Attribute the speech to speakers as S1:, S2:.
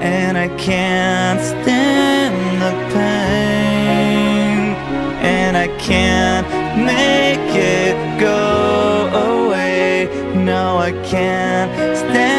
S1: And I can't stand the pain. And I can't make it go away. No, I can't stand